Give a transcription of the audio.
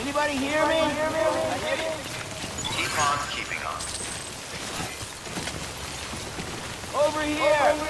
Anybody hear me? Keep on keeping on. Over here!